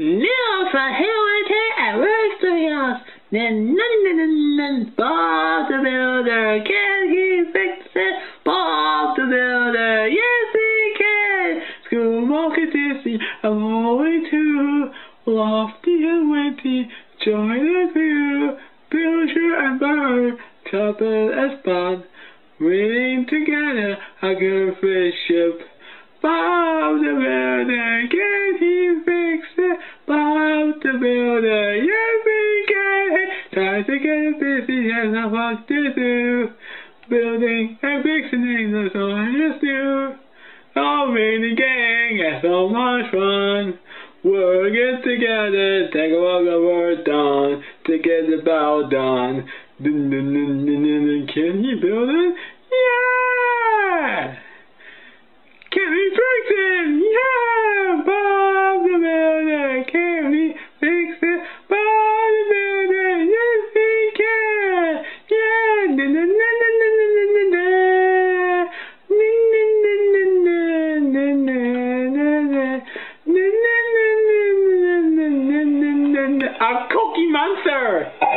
Little for Hillington and Roosterhouse. Then none Bob the Builder. Can he fix it? Bob the Builder. Yes he can. School market Disney. I'm going to lofty and Wendy. Join the crew. Builder and bird. Couple as bond. Reading together a good friendship. Bob the Builder. Builder. Yes he can. Time to get busy as I want to do. Building and fixing that's all I just do. Oh, many gang, and so much fun. Working together, take a walk over dawn to get the bow done. Can he build it? Yeah! I'm Cookie Monster.